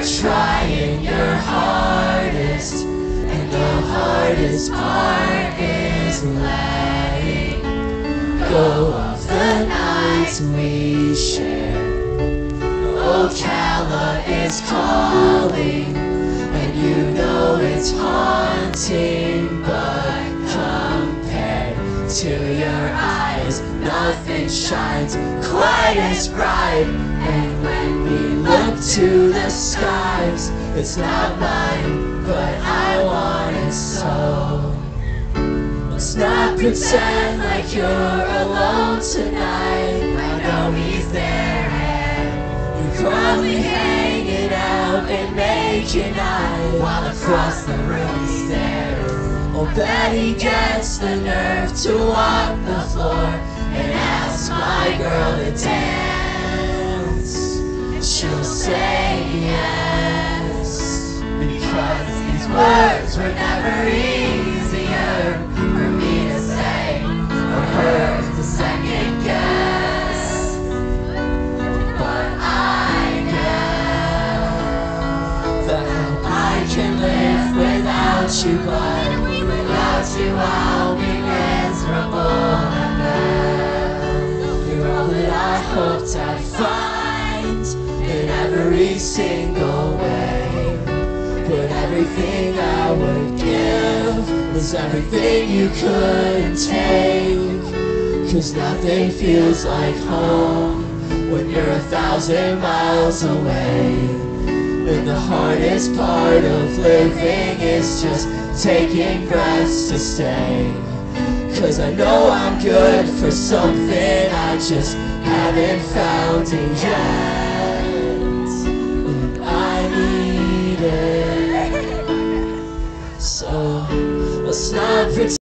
You're trying your hardest, and the hardest part is letting go of the nights we share. Ocala is calling, and you know it's haunting, but compared to your eyes, nothing shines quite as bright. We look to the skies, it's not mine, but I want it so. Let's not pretend like you're alone tonight. I know he's there and you're probably hanging out and making eye while across the room he's there. Oh, bet he gets the nerve to walk the floor and ask my girl to dance. Words were never easier for me to say or her to second guess. But I know that I can live without you, but without you I'll be miserable. You're all that I hoped I'd find in every single everything I would give is everything you couldn't take. Cause nothing feels like home when you're a thousand miles away. And the hardest part of living is just taking breaths to stay. Cause I know I'm good for something I just haven't found it yet. Need